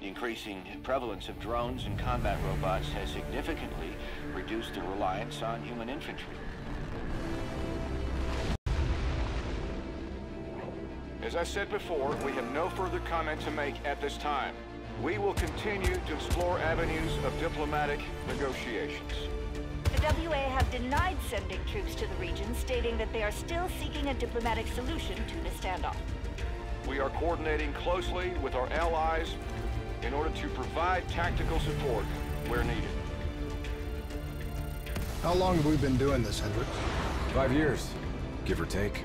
The increasing prevalence of drones and combat robots has significantly reduced the reliance on human infantry. As I said before, we have no further comment to make at this time. We will continue to explore avenues of diplomatic negotiations. The WA have denied sending troops to the region, stating that they are still seeking a diplomatic solution to the standoff. We are coordinating closely with our allies in order to provide tactical support where needed. How long have we been doing this, Hendricks? Five years, give or take.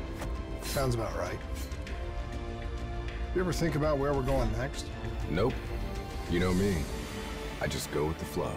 Sounds about right. You ever think about where we're going next? Nope. You know me. I just go with the flow.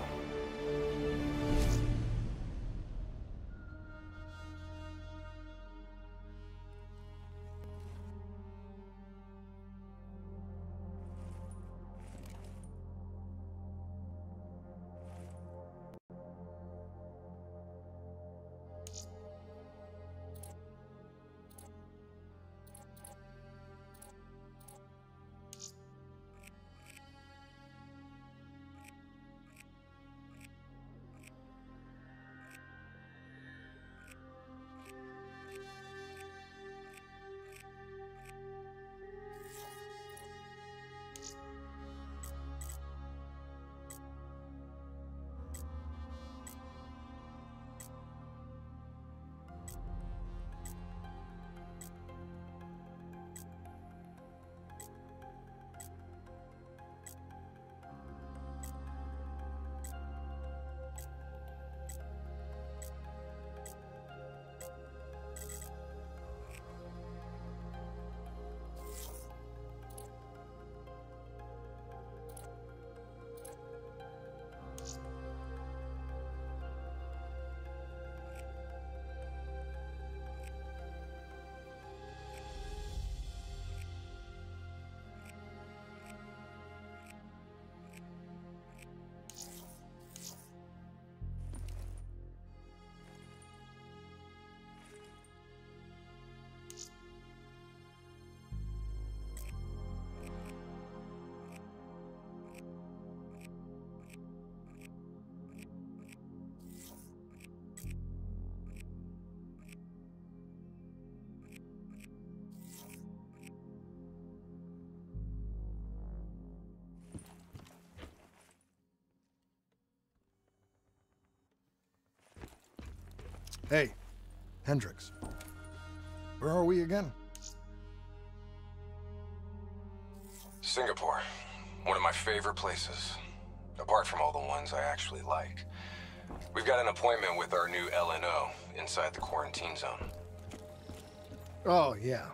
Hey, Hendricks. Where are we again? Singapore. One of my favorite places. Apart from all the ones I actually like. We've got an appointment with our new LNO inside the quarantine zone. Oh, yeah.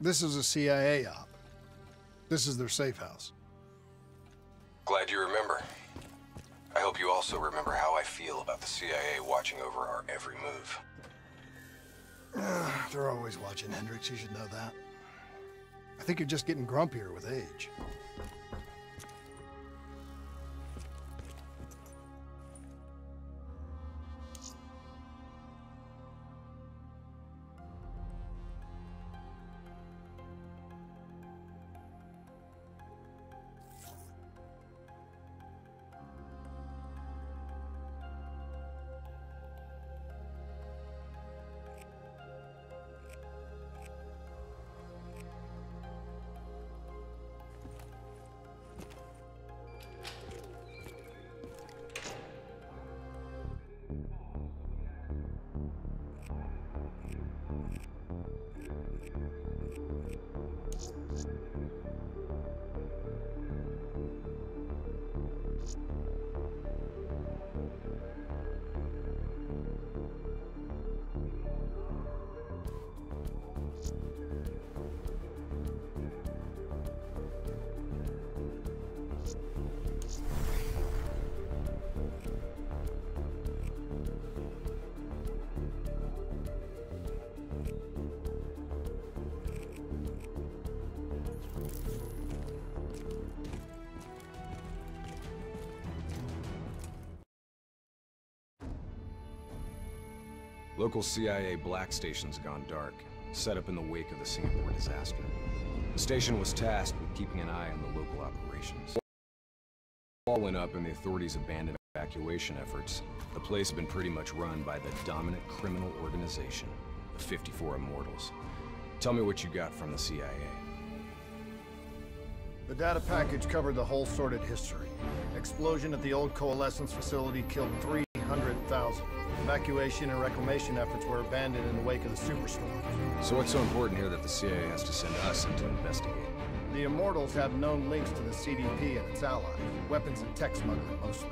This is a CIA op. This is their safe house. Glad you remember. I hope you also remember how I feel about the CIA watching over our every move. They're always watching, Hendricks. You should know that. I think you're just getting grumpier with age. Local CIA black station's gone dark, set up in the wake of the Singapore disaster. The station was tasked with keeping an eye on the local operations. wall went up and the authorities abandoned evacuation efforts, the place had been pretty much run by the dominant criminal organization, the 54 Immortals. Tell me what you got from the CIA. The data package covered the whole sordid history. Explosion at the old Coalescence facility killed 300,000. Evacuation and reclamation efforts were abandoned in the wake of the superstorm. So what's so important here that the CIA has to send us in to investigate? The Immortals have known links to the CDP and its allies. Weapons and tech smuggling, mostly.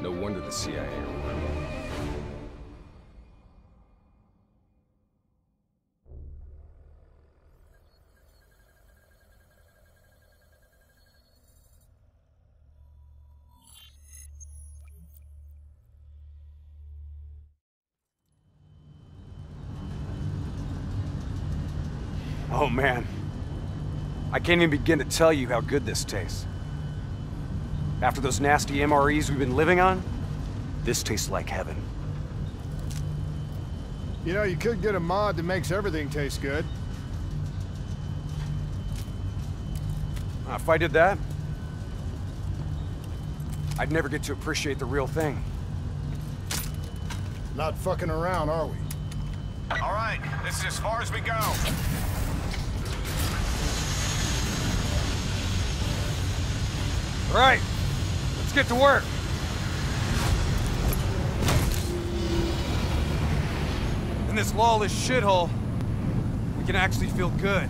No wonder the CIA are working. Oh man. I can't even begin to tell you how good this tastes. After those nasty MREs we've been living on, this tastes like heaven. You know, you could get a mod that makes everything taste good. Uh, if I did that, I'd never get to appreciate the real thing. Not fucking around, are we? All right, this is as far as we go. Right, let's get to work. In this lawless shithole, we can actually feel good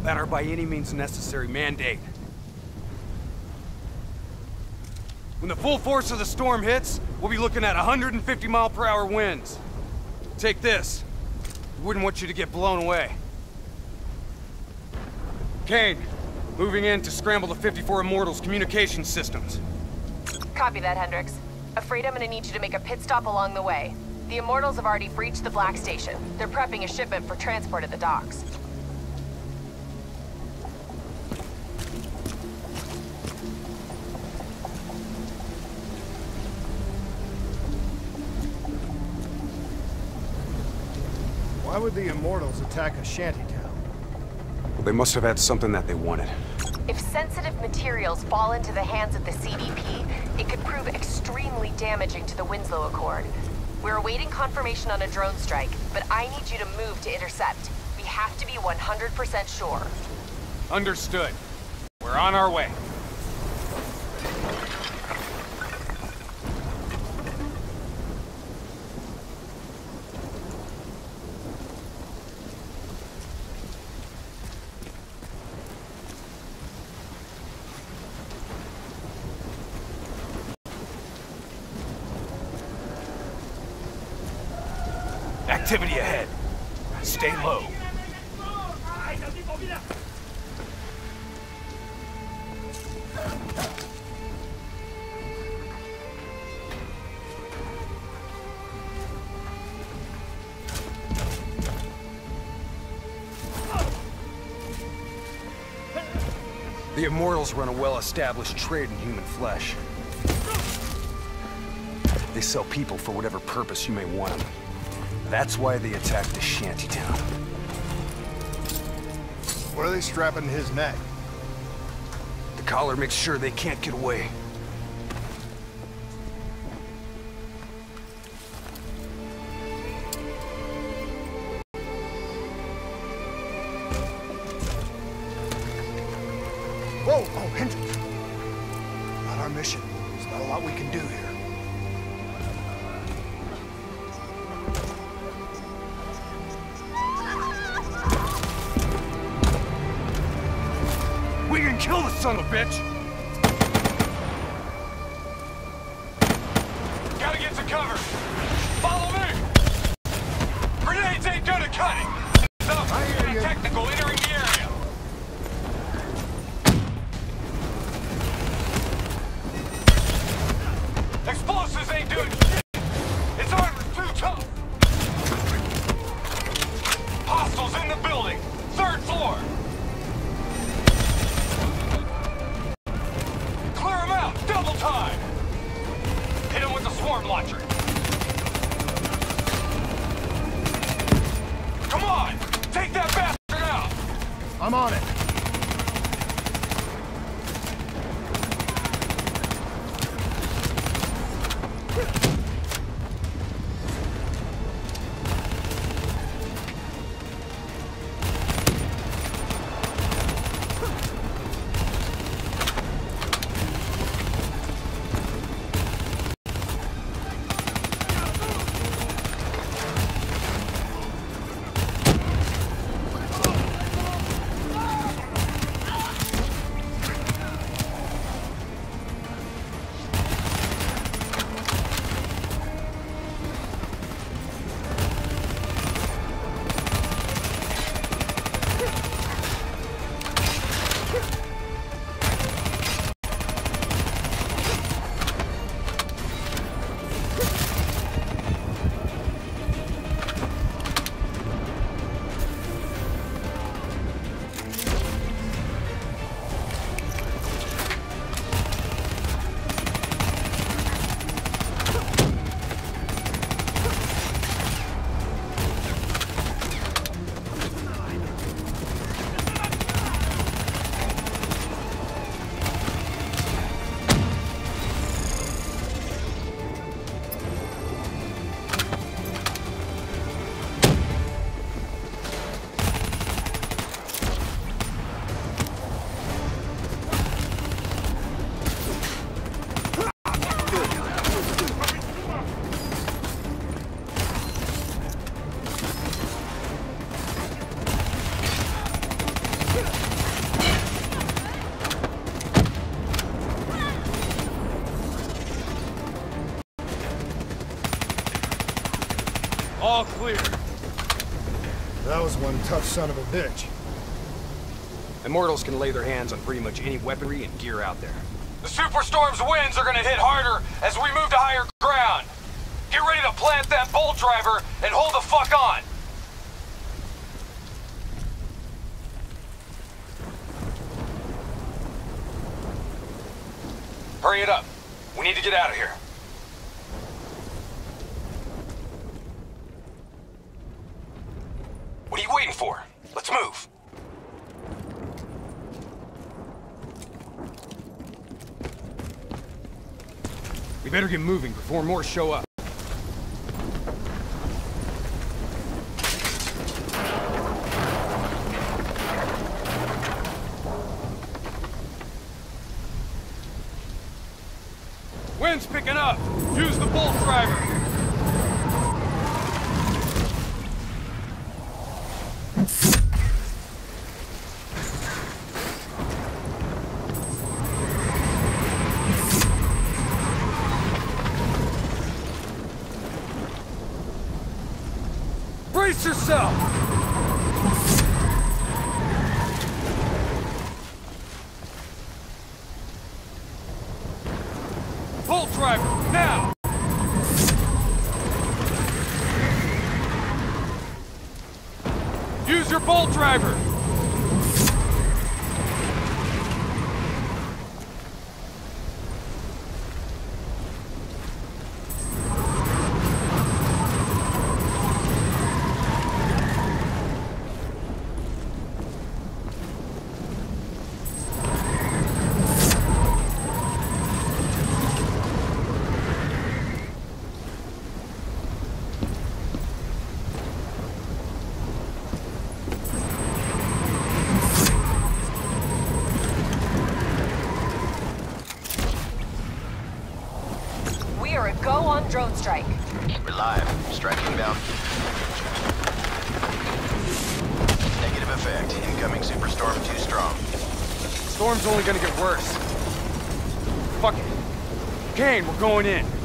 about our by any means necessary mandate. When the full force of the storm hits, we'll be looking at 150 mile per hour winds. Take this. We wouldn't want you to get blown away. Kane, moving in to scramble the 54 Immortals communication systems. Copy that, Hendricks. Afraid I'm gonna need you to make a pit stop along the way. The Immortals have already breached the Black Station. They're prepping a shipment for transport at the docks. Why would the Immortals attack a shantytown? Well, they must have had something that they wanted. If sensitive materials fall into the hands of the CDP, it could prove extremely damaging to the Winslow Accord. We're awaiting confirmation on a drone strike, but I need you to move to intercept. We have to be 100% sure. Understood. We're on our way. The Immortals run a well-established trade in human flesh. They sell people for whatever purpose you may want them. That's why they attacked the shantytown. What are they strapping to his neck? The collar makes sure they can't get away. Bitch. Immortals can lay their hands on pretty much any weaponry and gear out there. The Superstorm's winds are gonna hit harder as we move to higher ground. Get ready to plant that bolt driver and hold the fuck on. Hurry it up. We need to get out of here. What are you waiting for? Let's move. We better get moving before more show up. Drone strike. We're live. Strike inbound. Negative effect. Incoming superstorm too strong. Storm's only gonna get worse. Fuck it. Kane, we're going in.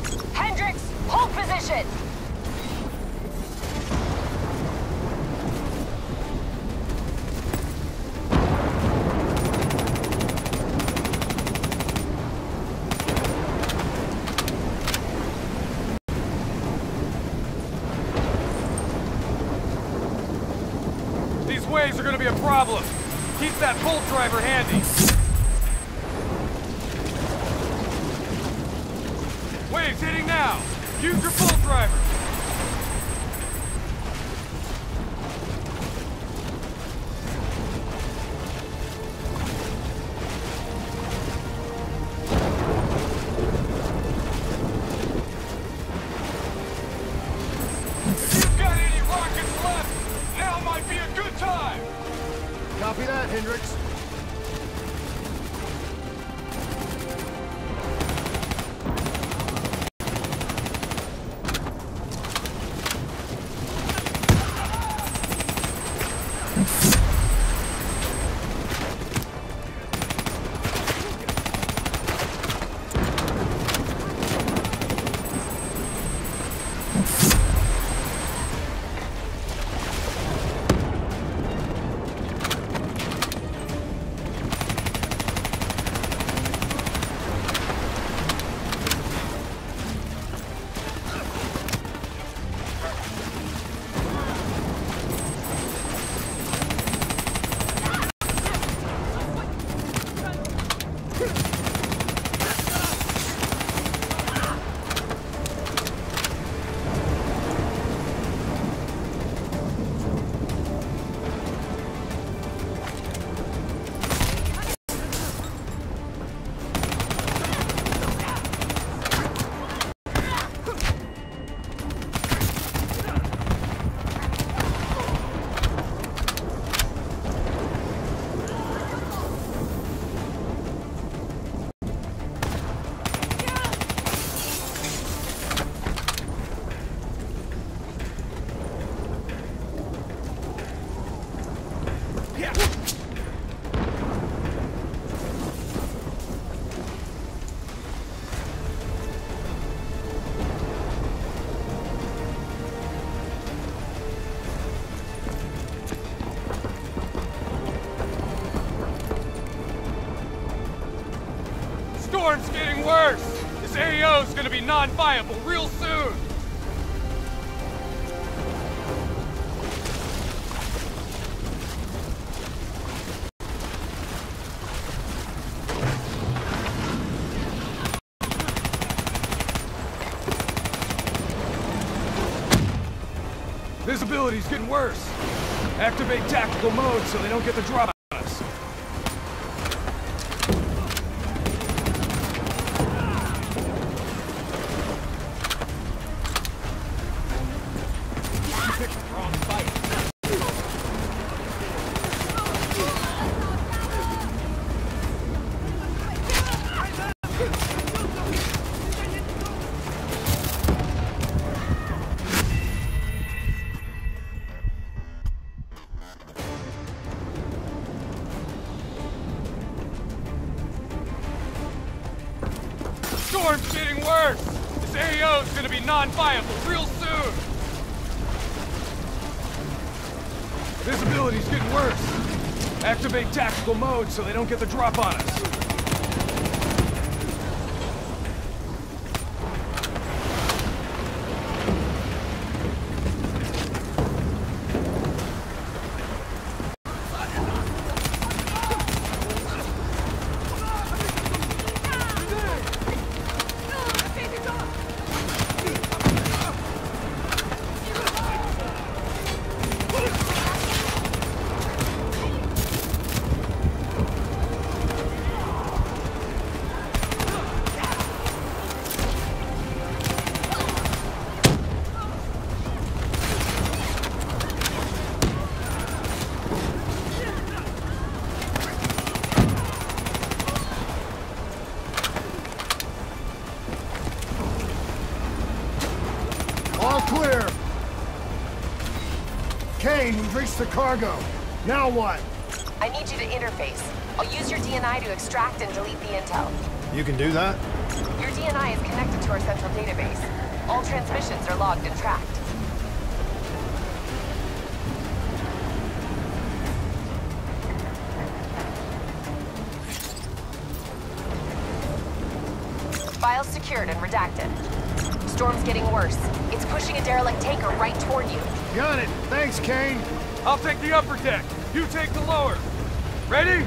Be non-viable real soon! Visibility's getting worse. Activate tactical mode so they don't get the drop non-viable real soon! Visibility's getting worse. Activate tactical mode so they don't get the drop on us. The cargo. Now what? I need you to interface. I'll use your DNI to extract and delete the intel. You can do that? Your DNI is connected to our central database. All transmissions are logged and tracked. Files secured and redacted. Storm's getting worse. It's pushing a derelict tanker right toward you. Got it. Thanks, Kane. I'll take the upper deck. You take the lower. Ready?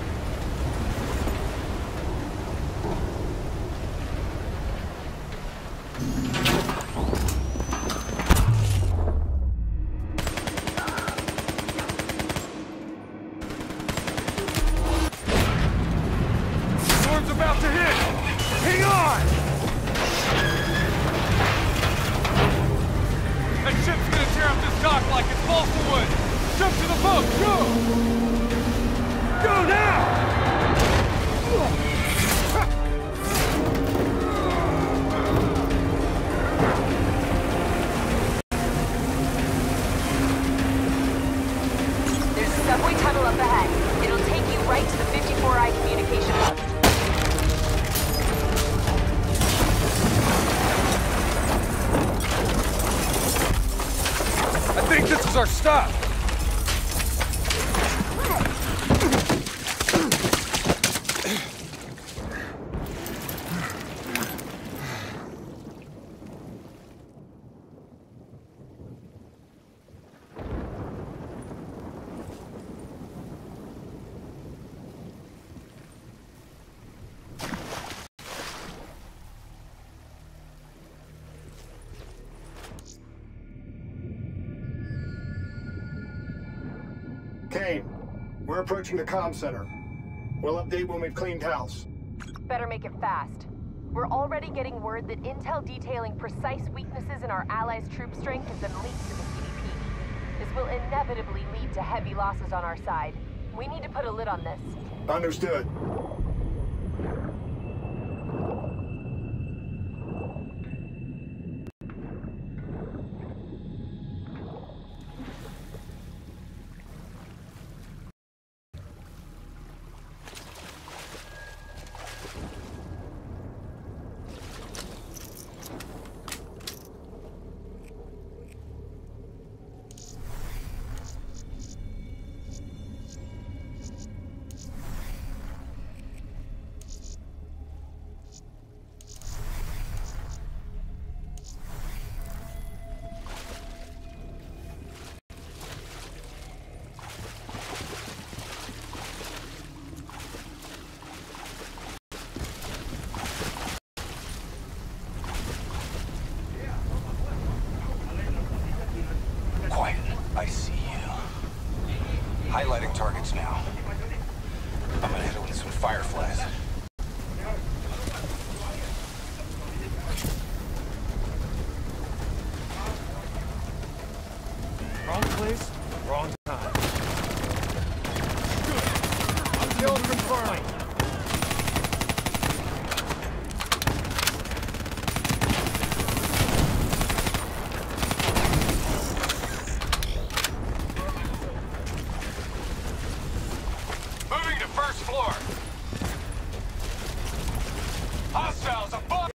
We're approaching the comm center. We'll update when we've cleaned house. Better make it fast. We're already getting word that intel detailing precise weaknesses in our allies' troop strength has been leaked to the CDP. This will inevitably lead to heavy losses on our side. We need to put a lid on this. Understood. Floor. Hostiles above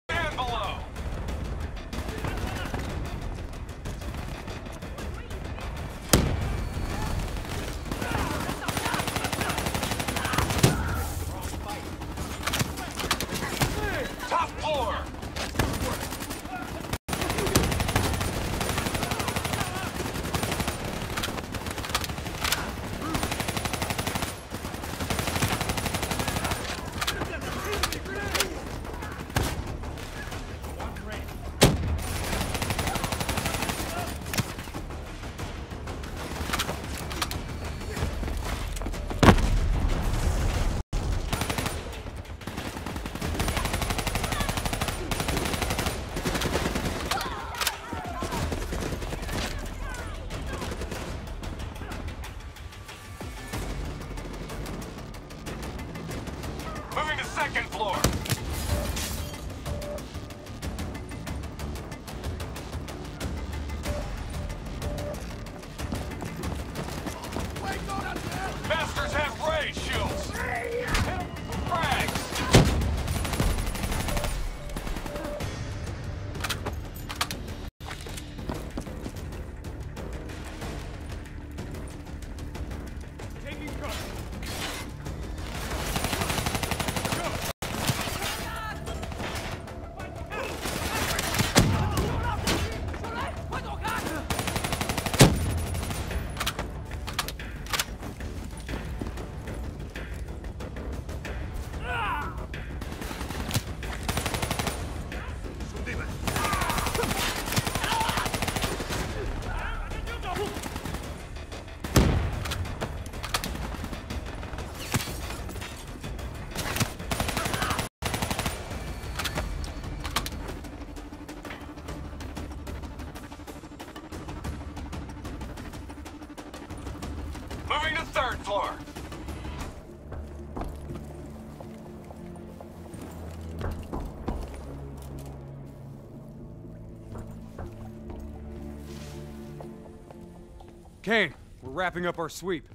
Kane, we're wrapping up our sweep.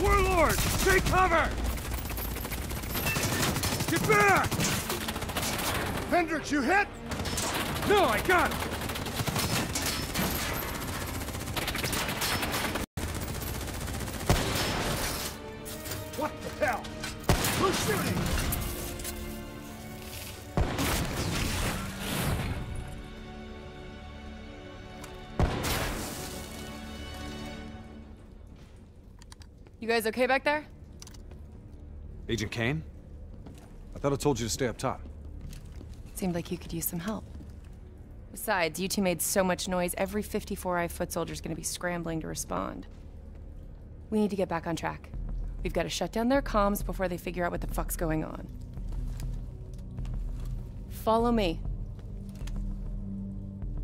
Warlord, take cover! Get back! Hendricks, you hit? No, I got him! What the hell? Who's shooting? You guys okay back there? Agent Kane? I thought I told you to stay up top. Seemed like you could use some help. Besides, you two made so much noise, every 54i foot soldier's gonna be scrambling to respond. We need to get back on track. We've got to shut down their comms before they figure out what the fuck's going on. Follow me.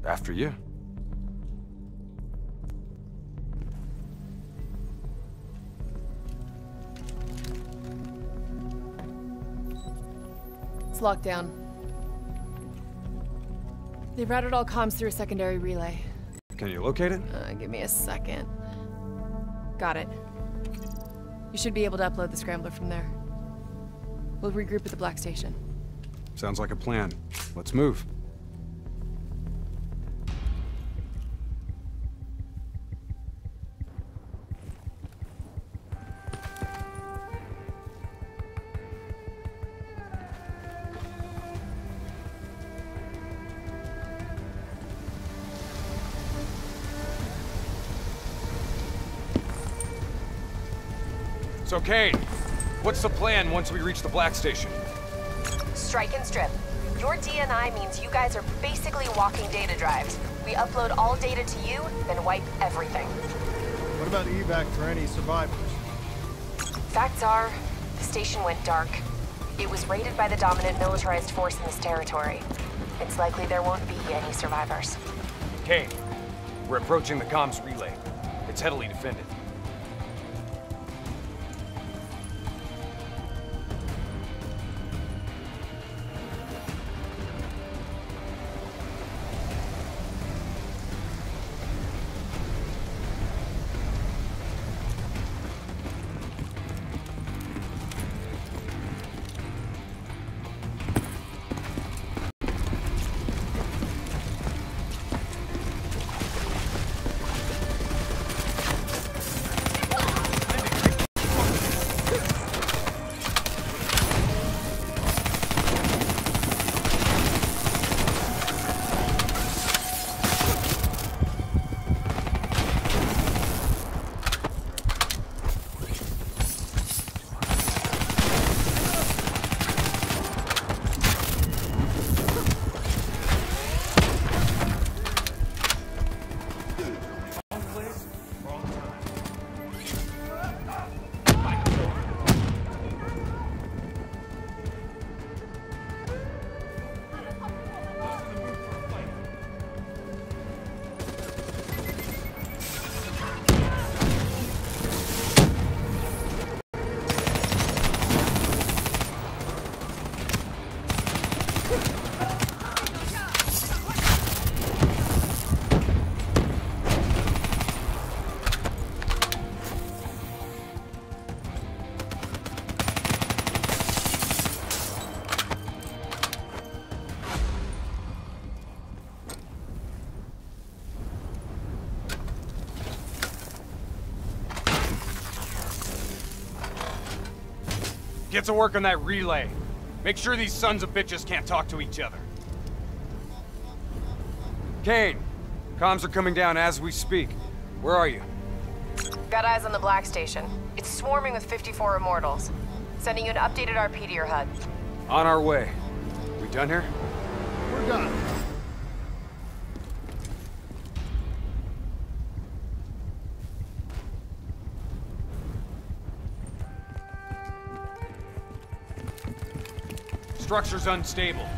After you. It's locked down. They routed all comms through a secondary relay. Can you locate it? Uh, give me a second. Got it. You should be able to upload the scrambler from there. We'll regroup at the Black Station. Sounds like a plan. Let's move. So, Kane, what's the plan once we reach the Black Station? Strike and strip. Your DNI means you guys are basically walking data drives. We upload all data to you, then wipe everything. What about evac for any survivors? Facts are, the station went dark. It was raided by the dominant militarized force in this territory. It's likely there won't be any survivors. Kane, we're approaching the comms relay. It's heavily defended. Get to work on that relay. Make sure these sons of bitches can't talk to each other. Kane, comms are coming down as we speak. Where are you? Got eyes on the Black Station. It's swarming with 54 Immortals. Sending you an updated RP to your HUD. On our way. We done here? We're done. Structure's unstable.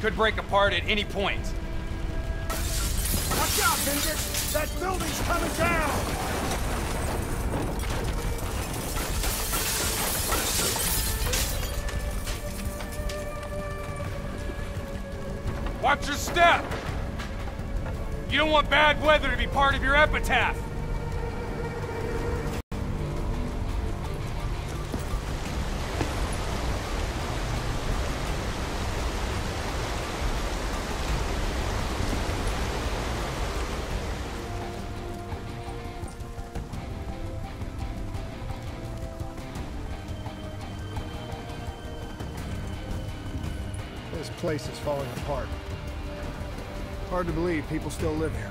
Could break apart at any point. Watch out, Hendricks! That building's coming down! Watch your step! You don't want bad weather to be part of your epitaph! Place is falling apart. Hard to believe people still live here.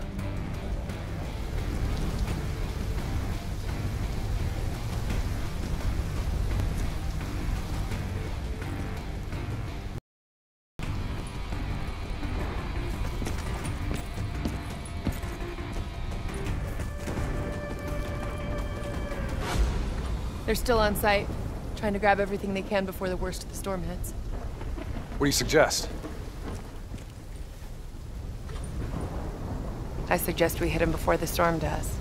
They're still on site, trying to grab everything they can before the worst of the storm hits. What do you suggest? I suggest we hit him before the storm does.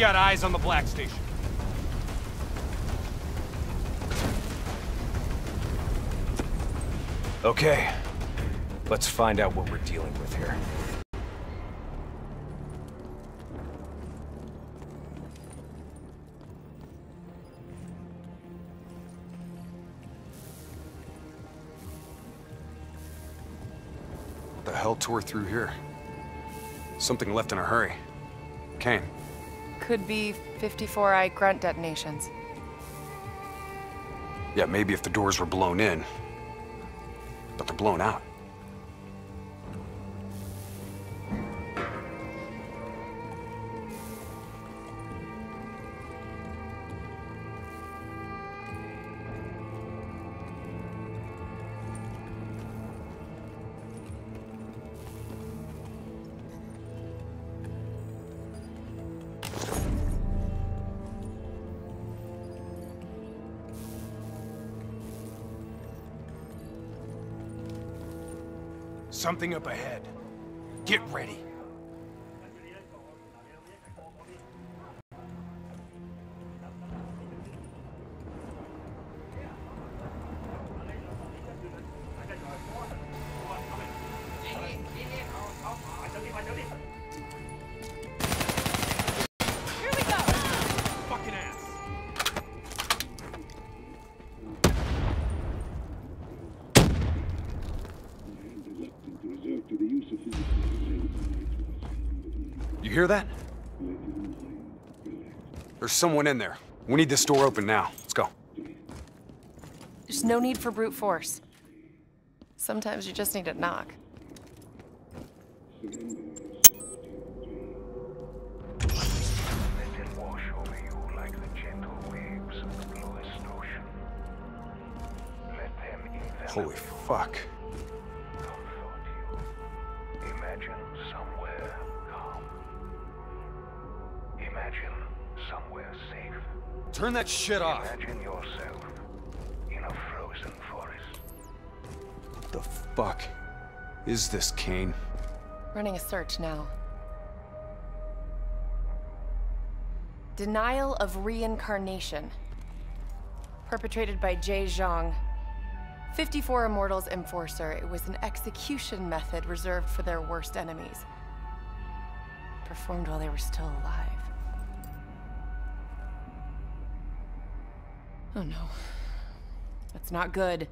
We got eyes on the Black Station. Okay, let's find out what we're dealing with here. What the hell tore through here? Something left in a hurry. Kane. Could be 54i grunt detonations. Yeah, maybe if the doors were blown in. But they're blown out. Something up ahead. Hear that? There's someone in there. We need this door open now. Let's go. There's no need for brute force. Sometimes you just need to knock. Holy fuck. Turn that shit off. Imagine yourself in a frozen forest. What the fuck is this, Kane? Running a search now. Denial of reincarnation. Perpetrated by Jay Zhang. 54 Immortals Enforcer. It was an execution method reserved for their worst enemies. Performed while they were still alive. Oh no. That's not good.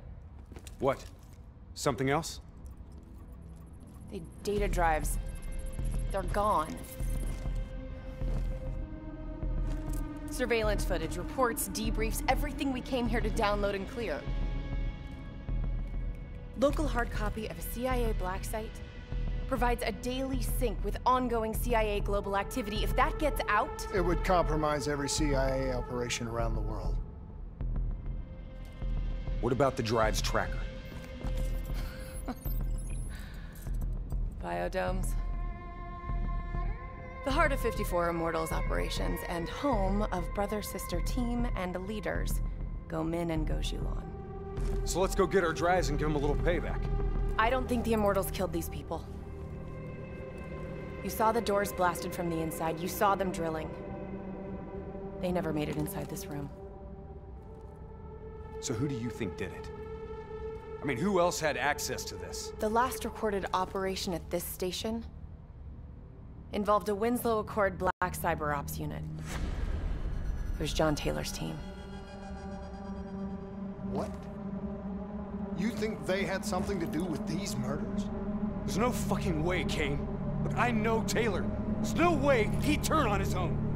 What? Something else? The data drives. They're gone. Surveillance footage, reports, debriefs, everything we came here to download and clear. Local hard copy of a CIA black site provides a daily sync with ongoing CIA global activity. If that gets out, It would compromise every CIA operation around the world. What about the drive's tracker? biodomes. The heart of 54 Immortals operations and home of brother-sister team and leaders, Goh Min and Goh Xiulan. So let's go get our drives and give them a little payback. I don't think the Immortals killed these people. You saw the doors blasted from the inside. You saw them drilling. They never made it inside this room. So who do you think did it? I mean, who else had access to this? The last recorded operation at this station involved a Winslow Accord Black Cyber Ops unit. It was John Taylor's team. What? You think they had something to do with these murders? There's no fucking way, Kane. Look, I know Taylor. There's no way he'd turn on his own.